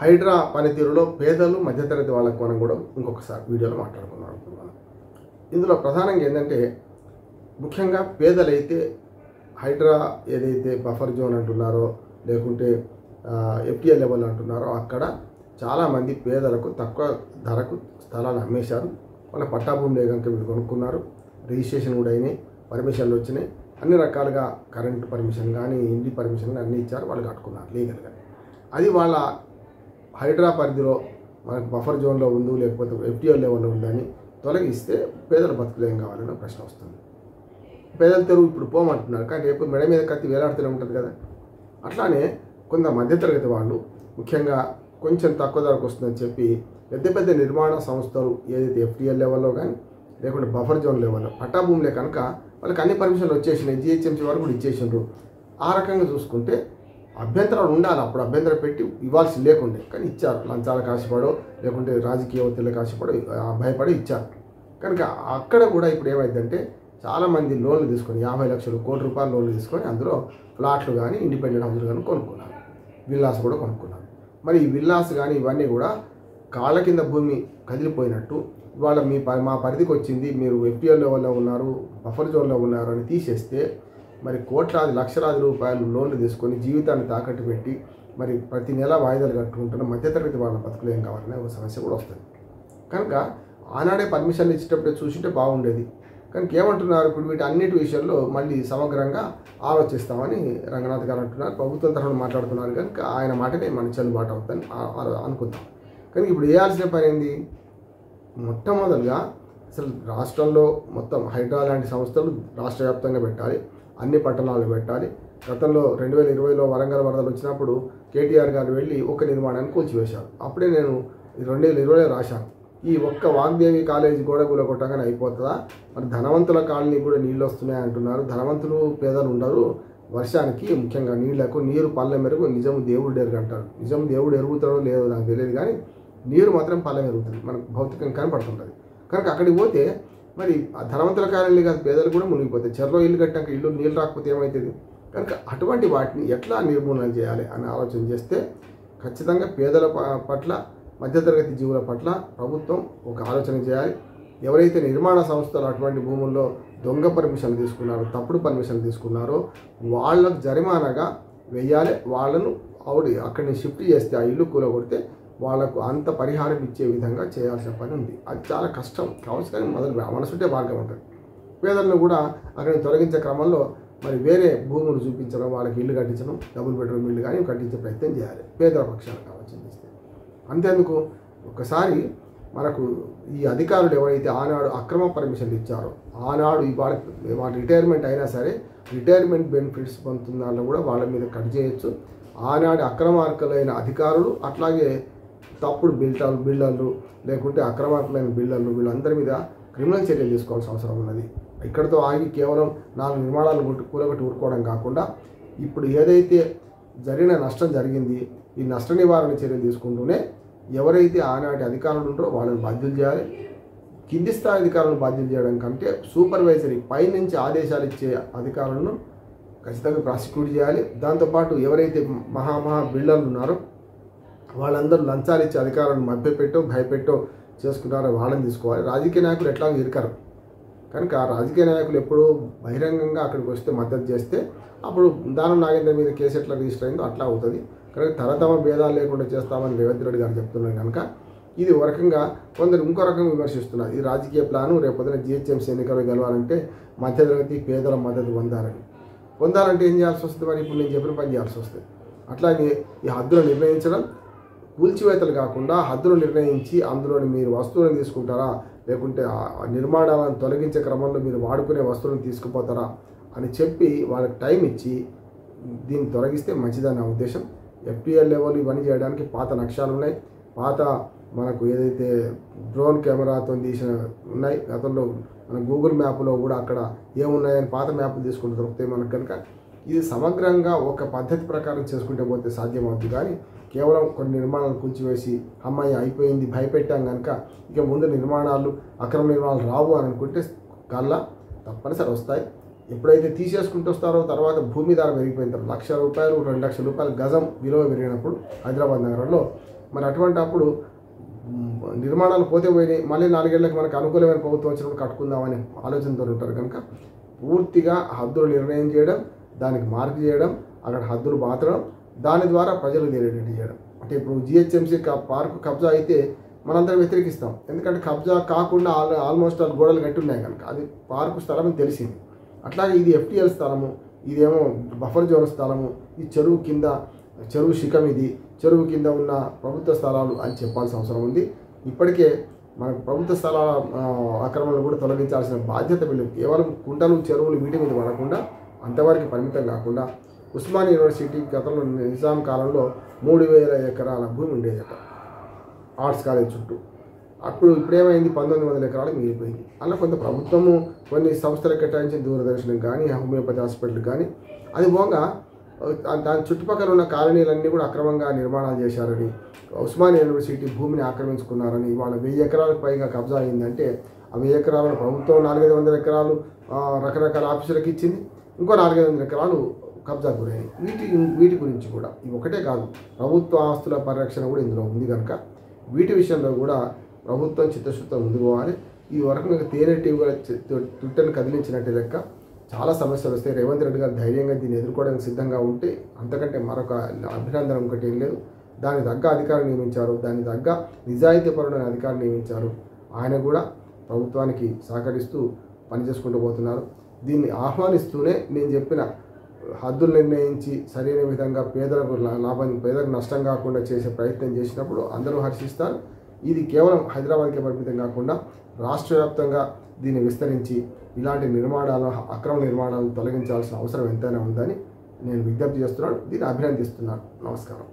హైడ్రా పనితీరులో పేదలు మధ్యతరగతి వాళ్ళకు మనం కూడా ఇంకొకసారి వీడియోలో మాట్లాడుకుందాం అనుకుంటున్నాను. ఇందులో ప్రధానంగా ఏంటంటే ముఖ్యంగా పేదలైతే హైడ్రా ఏదైతే బఫర్ జోన్ అంటున్నారో లేకుంటే ఎఫ్టీఏ లెవెల్ అంటున్నారో అక్కడ చాలామంది పేదలకు తక్కువ ధరకు స్థలాలు అమ్మేశారు. వాళ్ళ పట్టాభూమి లేక వీళ్ళు కొనుక్కున్నారు. రిజిస్ట్రేషన్ కూడా అయినాయి పర్మిషన్లు వచ్చినాయి. అన్ని రకాలుగా కరెంట్ పర్మిషన్ కానీ ఇంటి పర్మిషన్ కానీ అన్నీ ఇచ్చారు వాళ్ళు కట్టుకున్నారు లీగల్గా. అది వాళ్ళ హైడ్రా పరిధిలో మనకు బఫర్ జోన్లో ఉందో లేకపోతే ఎఫ్టీఎల్ లెవెల్లో ఉందని తొలగిస్తే పేదల బతుకులు ఏం కావాలన్న ప్రశ్న వస్తుంది. పేదల తెరువు ఇప్పుడు పోమంటున్నారు. కానీ రేపు మెడ మీద కత్తి వేలాడుతూనే ఉంటుంది కదా. అట్లానే కొంత మధ్యతరగతి వాళ్ళు ముఖ్యంగా కొంచెం తక్కువ ధరకు వస్తుందని చెప్పి పెద్ద పెద్ద నిర్మాణ సంస్థలు ఏదైతే ఎఫ్టీఎల్ లెవెల్లో కానీ లేకుంటే బఫర్ జోన్ లెవెల్లో పట్టాభూములే కనుక వాళ్ళకి అన్ని పర్మిషన్లు వచ్చేసినాయి. జిహెచ్ఎంసీ వరకు కూడా ఇచ్చేసిండ్రు ఆ రకంగా చూసుకుంటే అభ్యంతరాలు ఉండాలి అప్పుడు అభ్యంతరం పెట్టి ఇవ్వాల్సి లేకుండే. కానీ ఇచ్చారు. లంచాలకు ఆశపడో లేకుంటే రాజకీయ ఒత్తిళ్ళకి ఆశపడో భయపడి ఇచ్చారు. కనుక అక్కడ కూడా ఇప్పుడు ఏమైందంటే చాలామంది లోన్లు తీసుకొని యాభై లక్షలు కోటి రూపాయలు లోన్లు తీసుకొని అందులో ఫ్లాట్లు కానీ ఇండిపెండెంట్ హౌస్లు కానీ కొనుక్కున్నారు. విల్లాస్ కూడా కొనుక్కున్నారు. మరి ఈ విల్లాస్ కానీ ఇవన్నీ కూడా కాళ్ళ కింద భూమి కదిలిపోయినట్టు ఇవాళ మీ ప- మా పరిధికి వచ్చింది మీరు ఎఫ్టీఎల్ లెవెల్లో ఉన్నారు బఫర్ జోన్లో ఉన్నారు అని తీసేస్తే మరి కోట్లాది లక్షలాది రూపాయలు లోన్లు తీసుకొని జీవితాన్ని తాకట్టు పెట్టి మరి ప్రతి నెల వాయిదాలు కట్టుకుంటున్న మధ్యతరగతి వాళ్ళ బతుకులు ఏం కావాలనే ఒక సమస్య కూడా వస్తుంది. కనుక ఆనాడే పర్మిషన్లు ఇచ్చేటప్పుడే చూసింటే బాగుండేది. కనుక ఏమంటున్నారు? ఇప్పుడు వీటి అన్నిటి విషయంలో మళ్ళీ సమగ్రంగా ఆలోచిస్తామని రంగనాథ్ గారు అంటున్నారు. ప్రభుత్వం తరఫున మాట్లాడుతున్నారు. కనుక ఆయన మాటనే మన చెల్లుబాటు అవుతుందని అనుకుందాం. కానీ ఇప్పుడు వేయాల్సిన పని ఏంది? మొట్టమొదలుగా అసలు రాష్ట్రంలో మొత్తం హైడ్రా లాంటి సంస్థలు రాష్ట్ర వ్యాప్తంగా పెట్టాలి. అన్ని పట్టణాలు పెట్టాలి. గతంలో రెండు వేల ఇరవైలో వరంగల్ వరదలు వచ్చినప్పుడు కేటీఆర్ గారు వెళ్ళి ఒక నిర్మాణాన్ని కూల్చివేశారు. అప్పుడే నేను రెండు వేల ఇరవైలో రాశాను. ఈ ఒక్క వాగ్దేవి కాలేజీ కూడా కొట్టగానే అయిపోతుందా? మరి ధనవంతుల కాలనీ కూడా నీళ్ళు వస్తున్నాయి అంటున్నారు. ధనవంతులు పేదలు ఉండరు. వర్షానికి ముఖ్యంగా నీళ్ళకు నీరు పల్లె మెరుగు నిజం దేవుడు ఎరుగు అంటారు. నిజం దేవుడు ఎరుగుతాడో లేదో నాకు తెలియదు కానీ నీరు మాత్రం పల్లె మెరుగుతుంది. మనకు భౌతికంగా కనపడుతుంటుంది. కనుక అక్కడికి పోతే మరి ఆ ధనవంతుల కాలనీ కాదు పేదలు కూడా మునిగిపోతాయి. చెరలో ఇల్లు కట్టాక ఇల్లు నీళ్ళు రాకపోతే ఏమవుతుంది కనుక అటువంటి వాటిని ఎట్లా నిర్మూలన చేయాలి అని ఆలోచన చేస్తే ఖచ్చితంగా పేదల ప- పట్ల మధ్యతరగతి జీవుల పట్ల ప్రభుత్వం ఒక ఆలోచన చేయాలి. ఎవరైతే నిర్మాణ సంస్థలు అటువంటి భూముల్లో దొంగ పర్మిషన్లు తీసుకున్నారో తప్పుడు పర్మిషన్లు తీసుకున్నారో వాళ్ళకు జరిమానాగా వెయ్యాలి వాళ్ళను ఆవిడ అక్కడిని షిఫ్ట్ చేస్తే ఆ ఇల్లు కూలగొడితే వాళ్ళకు అంత పరిహారం ఇచ్చే విధంగా చేయాల్సిన పని ఉంది. అది చాలా కష్టం. కావచ్చు కానీ మొదలు మనసుంటే మార్గం ఉంటుంది. పేదలను కూడా అక్కడ తొలగించే క్రమంలో మరి వేరే భూములు చూపించడం వాళ్ళకి ఇల్లు కట్టించడం డబుల్ బెడ్రూమ్ ఇల్లు కానీ కట్టించే ప్రయత్నం చేయాలి. పేదల పక్షాలు కావచ్చు చేస్తే. అంతేందుకు ఒకసారి మనకు ఈ అధికారులు ఎవరైతే ఆనాడు అక్రమ పర్మిషన్లు ఇచ్చారో ఆనాడు ఇవాళ వాళ్ళ రిటైర్మెంట్ అయినా సరే రిటైర్మెంట్ బెనిఫిట్స్ పొందుతున్న కూడా వాళ్ళ మీద కట్ చేయొచ్చు. ఆనాడు అక్రమార్కులైన అధికారులు అట్లాగే తప్పుడు బిల్టాలు బిల్డర్లు లేకుంటే అక్రమార్కులైన బిల్డర్లు వీళ్ళందరి మీద క్రిమినల్ చర్యలు తీసుకోవాల్సిన అవసరం ఉన్నది. ఇక్కడితో ఆగి కేవలం నాలుగు నిర్మాణాలు కొట్టి కూలగొట్టి ఊరుకోవడం కాకుండా ఇప్పుడు ఏదైతే జరిగిన నష్టం జరిగింది ఈ నష్ట నివారణ చర్యలు తీసుకుంటూనే ఎవరైతే ఆనాటి అధికారులు ఉంటారో వాళ్ళని బాధ్యులు చేయాలి. కింది స్థాయి అధికారులను బాధ్యులు చేయడం కంటే సూపర్వైజరీ పైనుంచి ఆదేశాలు ఇచ్చే అధికారులను ఖచ్చితంగా ప్రాసిక్యూట్ చేయాలి. దాంతోపాటు ఎవరైతే మహామహా బిల్డర్లు ఉన్నారో వాళ్ళందరూ లంచాలు ఇచ్చి అధికారులను మభ్యపెట్టో భయపెట్టో చేసుకున్నారో వాళ్ళని తీసుకోవాలి. రాజకీయ నాయకులు ఎట్లాగో ఇరకరు. కనుక రాజకీయ నాయకులు ఎప్పుడూ బహిరంగంగా అక్కడికి వస్తే మద్దతు చేస్తే అప్పుడు దానం నాగేంద్ర మీద కేసు ఎట్లా రిజిస్టర్ అయిందో అట్లా అవుతుంది. కనుక తరతమ భేదాలు లేకుండా చేస్తామని రేవంత్ రెడ్డి గారు చెప్తున్నారు కనుక ఇది ఒక రకంగా కొందరు ఇంకో రకంగా విమర్శిస్తున్నారు. ఈ రాజకీయ ప్లాను రేపు పొద్దున జిహెచ్ఎంసీ ఎన్నికలు గెలవాలంటే మధ్యతరగతి పేదల మద్దతు పొందాలని. పొందాలంటే ఏం చేయాల్సి వస్తుంది మరి? ఇప్పుడు నేను చెప్పిన పని చేయాల్సి వస్తుంది. అట్లాగే ఈ హద్దులు నిర్ణయించడం కూల్చివేతలు కాకుండా హద్దులు నిర్ణయించి అందులోని మీరు వస్తువులను తీసుకుంటారా? లేకుంటే ఆ నిర్మాణాలను తొలగించే క్రమంలో మీరు వాడుకునే వస్తువులను తీసుకుపోతారా? అని చెప్పి వాళ్ళకి టైం ఇచ్చి దీన్ని తొలగిస్తే మంచిదని నా ఉద్దేశం. ఎఫ్టీఎల్ లెవెల్ ఇవన్నీ చేయడానికి పాత నక్షాలు ఉన్నాయి. పాత మనకు ఏదైతే డ్రోన్ కెమెరాతో తీసిన ఉన్నాయి గతంలో మన గూగుల్ మ్యాప్లో కూడా అక్కడ ఏమున్నాయని పాత మ్యాప్లు తీసుకుంటే దొరుకుతాయి మనకు కనుక. ఇది సమగ్రంగా ఒక పద్ధతి ప్రకారం చేసుకుంటే పోతే సాధ్యమవుతుంది కానీ కేవలం కొన్ని నిర్మాణాలు కూల్చివేసి అమ్మాయి అయిపోయింది భయపెట్టాం కనుక ఇక ముందు నిర్మాణాలు అక్రమ నిర్మాణాలు రావు అని అనుకుంటే కళ్ళ తప్పనిసరి వస్తాయి. ఎప్పుడైతే తీసేసుకుంటూ వస్తారో తర్వాత భూమి ధర పెరిగిపోయిన తర్వాత లక్ష రూపాయలు రెండు లక్షల రూపాయలు గజం విలువ పెరిగినప్పుడు హైదరాబాద్ నగరంలో మరి అటువంటి అప్పుడు నిర్మాణాలు పోతే పోయినాయి. మళ్ళీ నాలుగేళ్ళకు మనకు అనుకూలమైన ప్రభుత్వం వచ్చినప్పుడు కట్టుకుందామని ఆలోచనతో ఉంటారు కనుక పూర్తిగా హద్దులు నిర్ణయం చేయడం దానికి మార్పు చేయడం అక్కడ హద్దులు బాతడం దాని ద్వారా ప్రజలు తెలియటట్టు చేయడం. అంటే ఇప్పుడు జిహెచ్ఎంసీ పార్కు కబ్జా అయితే మనందరం వ్యతిరేకిస్తాం. ఎందుకంటే కబ్జా కాకుండా ఆల్ ఆల్మోస్ట్ ఆల్ గోడలు కట్టి ఉన్నాయి కనుక అది పార్కు స్థలం అని తెలిసింది. అట్లాగే ఇది ఎఫ్టీఎల్ స్థలము ఇదేమో బఫర్ జోన్ స్థలము ఈ చెరువు కింద చెరువు శిఖం ఇది చెరువు కింద ఉన్న ప్రభుత్వ స్థలాలు అని చెప్పాల్సిన అవసరం ఉంది. ఇప్పటికే మనకు ప్రభుత్వ స్థలాల ఆ, ఆక్రమణలు కూడా తొలగించాల్సిన బాధ్యత వీళ్ళు కేవలం కుంటలు చెరువులు వీటి మీద పడకుండా అంతవరకు పరిమితం కాకుండా ఉస్మాన్ యూనివర్సిటీ గతంలో నిజాం కాలంలో మూడు వేల ఎకరాల భూమి ఉండేదట. ఆర్ట్స్ కాలేజ్ చుట్టూ. అప్పుడు ఇప్పుడేమైంది? పంతొమ్మిది వందల ఎకరాలకు మిగిలిపోయింది. అలా కొంత ప్రభుత్వము కొన్ని సంస్థలకు కేటాయించిన దూరదర్శనం కానీ హోమియోపతి హాస్పిటల్ కానీ అది పోగా దాని చుట్టుపక్కల ఉన్న కాలనీలన్నీ కూడా అక్రమంగా నిర్మాణాలు చేశారని ఉస్మాన్ యూనివర్సిటీ భూమిని ఆక్రమించుకున్నారని ఇవాళ వెయ్యి ఎకరాలకు పైగా కబ్జా అయిందంటే ఆ వెయ్యి ఎకరాలను ప్రభుత్వం నాలుగైదు వందల ఎకరాలు రకరకాల ఆఫీసులకు ఇచ్చింది. ఇంకో నాలుగైదు వందల ఎకరాలు కబ్జా గురైనాయి వీటి వీటి గురించి కూడా ఇది ఒకటే కాదు ప్రభుత్వ ఆస్తుల పరిరక్షణ కూడా ఇందులో ఉంది కనుక వీటి విషయంలో కూడా ప్రభుత్వం చిత్తశుద్ధం ముందుకు పోవాలి. ఈ వరకు మీకు తేనెటీవుగా ట్విట్టర్ని కదిలించినట్టు లెక్క చాలా సమస్యలు వస్తాయి. రేవంత్ రెడ్డి గారు ధైర్యంగా దీన్ని ఎదుర్కోవడానికి సిద్ధంగా ఉంటే అంతకంటే మరొక అభినందన ఒకటి ఏం లేదు. దానికి తగ్గ అధికారం నియమించారు దానికి తగ్గ నిజాయితీపరమైన అధికారం నియమించారు. ఆయన కూడా ప్రభుత్వానికి సహకరిస్తూ పనిచేసుకుంటూ పోతున్నారు. దీన్ని ఆహ్వానిస్తూనే నేను చెప్పిన హద్దులు నిర్ణయించి సరైన విధంగా పేదలకు లాభం పేదలకు నష్టం కాకుండా చేసే ప్రయత్నం చేసినప్పుడు అందరూ హర్షిస్తారు. ఇది కేవలం హైదరాబాద్కే పరిమితం కాకుండా రాష్ట్ర వ్యాప్తంగా దీన్ని విస్తరించి ఇలాంటి నిర్మాణాలు అక్రమ నిర్మాణాలను తొలగించాల్సిన అవసరం ఎంతైనా ఉందని నేను విజ్ఞప్తి చేస్తున్నాను. దీన్ని అభినందిస్తున్నాను. నమస్కారం.